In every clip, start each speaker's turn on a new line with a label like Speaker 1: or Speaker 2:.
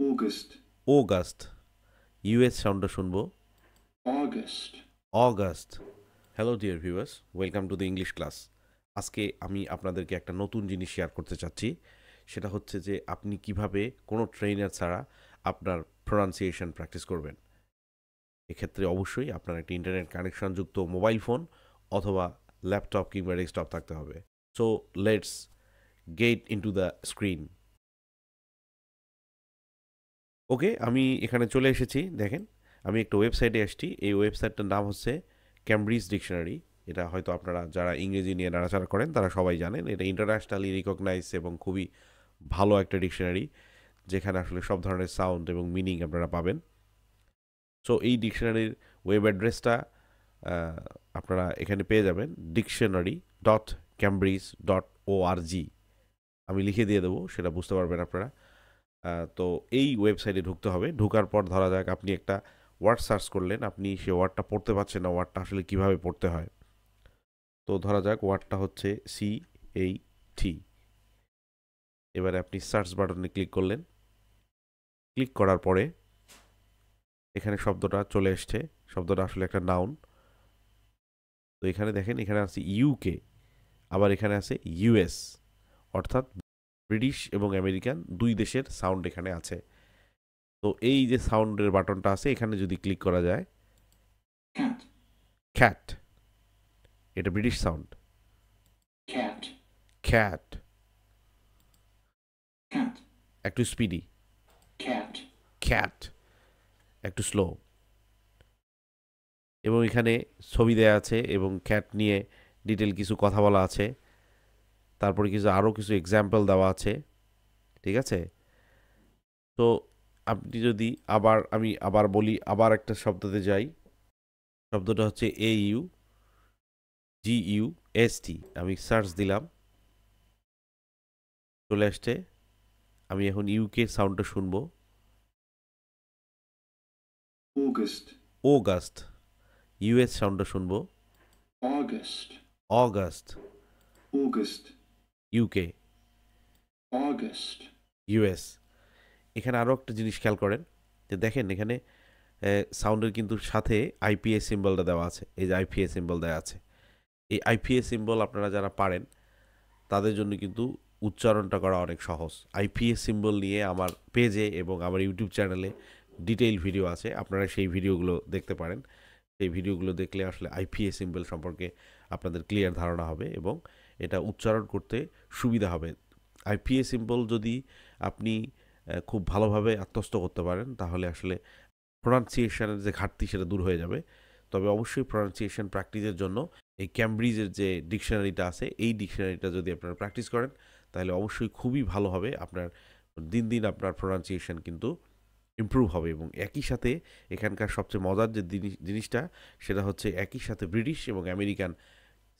Speaker 1: August,
Speaker 2: August US সাউন্ডটা শুনব।
Speaker 1: August,
Speaker 2: August hello dear viewers welcome to the English class আজকে আমি আপনাদেরকে একটা নতুন জিনিস শেয়ার করতে চাচ্ছি। সেটা হচ্ছে যে আপনি কীভাবে কোনো ট্রেনার ছাড়া আপনার প্রোনাউন্সিয়েশন প্র্যাকটিস করবেন। এক্ষেত্রে অবশ্যই আপনার একটা ইন্টারনেট কানেকশনযুক্ত মোবাইল ফোন অথবা ল্যাপটপ কিংবা ডেস্কটপ থাকতে হবে। So let's get into the screen okay, আমি এখানে চলে এসেছি, দেখেন, আমি একটা ওয়েবসাইটে এসেছি এই ওয়েবসাইটটার নাম হচ্ছে ক্যামব্রিজ ডিকশনারি এটা হয়তো আপনারা যারা ইংরেজি নিয়ে নাড়াচাড়া করেন, তারা সবাই জানেন, এটা ইন্টারন্যাশনালি রিকগনাইজ এবং খুবই ভালো একটা ডিকশনারি যেখানে আসলে সব ধরনের সাউন্ড এবং মিনিং আপনারা পাবেন। সো এই ডিকশনারির ওয়েব অ্যাড্রেসটা আপনারা এখানে পেয়ে যাবেন ডিকশনারি ডট ক্যামব্রিজ ডট ও আমি লিখে দিয়ে দেবো, সেটা বুঝতে পারবেন আপনারা। তো এই ওয়েবসাইটে ঢুকতে হবে। ঢোকার পর ধরা যাক আপনি একটা ওয়ার্ড সার্চ করলেন, আপনি সে ওয়ার্ডটা পড়তে পারছেন না ওয়ার্ডটা আসলে কীভাবে পড়তে হয়। তো ধরা যাক ওয়ার্ডটা হচ্ছে সি এই টি এবারে আপনি সার্চ বাটনে ক্লিক করলেন। ক্লিক করার পরে এখানে শব্দটা চলে এসছে। শব্দটা আসলে একটা নাউন তো এখানে দেখেন, এখানে আছে ইউকে আবার এখানে আছে ইউএস অর্থাৎ ব্রিটিশ এবং আমেরিকান দুই দেশের সাউন্ড এখানে আছে। তো এই যে সাউন্ডের বাটনটা আছে এখানে যদি ক্লিক করা যায় খ্যাট এটা ব্রিটিশ সাউন্ড খ্যাট একটু স্পিডি খ্যাট একটু স্লো এবং এখানে ছবি দেয়া আছে এবং খ্যাট নিয়ে ডিটেল কিছু কথা বলা আছে। তারপরে কিছু আরও কিছু এক্সাম্পল দেওয়া আছে ঠিক আছে? তো আপনি যদি আবার আমি আবার বলি আবার একটা শব্দতে যাই শব্দটা হচ্ছে A U G U S T আমি সার্চ দিলাম। চলে আসছে আমি এখন ইউকে সাউন্ডটা শুনব।
Speaker 1: August,
Speaker 2: অগাস্ট ইউএস সাউন্ডটা শুনব।
Speaker 1: August,
Speaker 2: August
Speaker 1: August,
Speaker 2: UK
Speaker 1: August,
Speaker 2: US এখানে আরও একটা জিনিস খেয়াল করেন যে দেখেন এখানে সাউন্ডের কিন্তু সাথে আইপিএস সিম্বলটা দেওয়া আছে এই যে আইপিএস সিম্বল দেওয়া আছে। এই আইপিএস সিম্বল আপনারা যারা পারেন তাদের জন্য কিন্তু উচ্চারণটা করা অনেক সহজ। আইপিএস সিম্বল নিয়ে আমার পেজে এবং আমার ইউটিউব চ্যানেলে ডিটেইল ভিডিও আছে আপনারা সেই ভিডিওগুলো দেখতে পারেন। সেই ভিডিওগুলো দেখলে আসলে আইপিএস সিম্বল সম্পর্কে আপনাদের ক্লিয়ার ধারণা হবে এবং এটা উচ্চারণ করতে সুবিধা হবে। আইপিএ সিম্বল যদি আপনি খুব ভালোভাবে আত্মস্থ করতে পারেন, তাহলে আসলে প্রোনাউন্সিয়েশনের যে ঘাটতি সেটা দূর হয়ে যাবে। তবে অবশ্যই প্রোনাউন্সিয়েশন প্র্যাকটিসের জন্য এই ক্যামব্রিজের যে ডিকশনারিটা আছে, এই ডিকশনারিটা যদি আপনারা প্র্যাকটিস করেন, তাহলে অবশ্যই খুবই ভালো হবে। আপনার দিন দিন আপনার প্রোনাউন্সিয়েশন কিন্তু ইমপ্রুভ হবে এবং একই সাথে এখানকার সবচেয়ে মজার যে জিনিস- জিনিসটা সেটা হচ্ছে একই সাথে ব্রিটিশ এবং আমেরিকান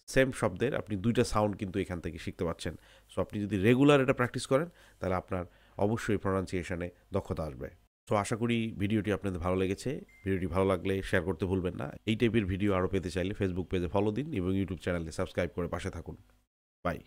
Speaker 2: সেম শব্দের আপনি দুইটা সাউন্ড কিন্তু এখান থেকে শিখতে পাচ্ছেন। সো আপনি যদি রেগুলার এটা প্র্যাকটিস করেন, তাহলে আপনার অবশ্যই প্রোনাউন্সিয়েশনে দক্ষতা আসবে। তো আশা করি ভিডিওটি আপনাদের ভালো লেগেছে। ভিডিওটি ভালো লাগলে শেয়ার করতে ভুলবেন না। এই টাইপের ভিডিও আরও পেতে চাইলে ফেসবুক পেজে ফলো দিন এবং ইউটিউব চ্যানেলে সাবস্ক্রাইব করে পাশে থাকুন। বাই